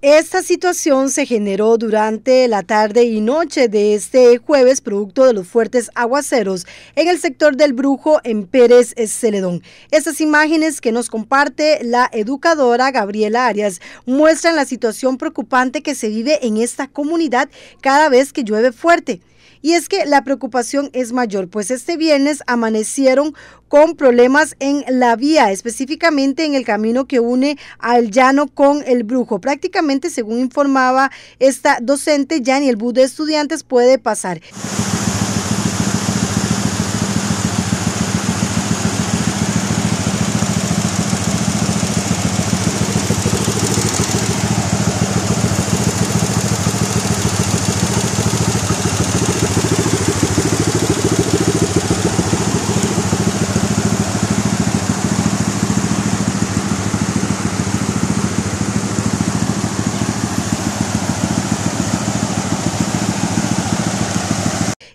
Esta situación se generó durante la tarde y noche de este jueves producto de los fuertes aguaceros en el sector del Brujo en Pérez Celedón. Estas imágenes que nos comparte la educadora Gabriela Arias muestran la situación preocupante que se vive en esta comunidad cada vez que llueve fuerte. Y es que la preocupación es mayor, pues este viernes amanecieron con problemas en la vía, específicamente en el camino que une al llano con el brujo. Prácticamente, según informaba esta docente, ya ni el bus de estudiantes puede pasar.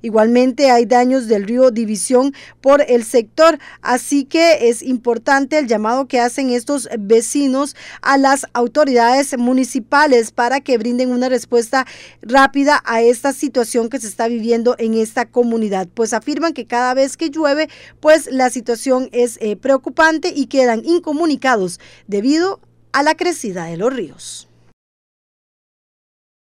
Igualmente hay daños del río División por el sector, así que es importante el llamado que hacen estos vecinos a las autoridades municipales para que brinden una respuesta rápida a esta situación que se está viviendo en esta comunidad. Pues afirman que cada vez que llueve, pues la situación es eh, preocupante y quedan incomunicados debido a la crecida de los ríos.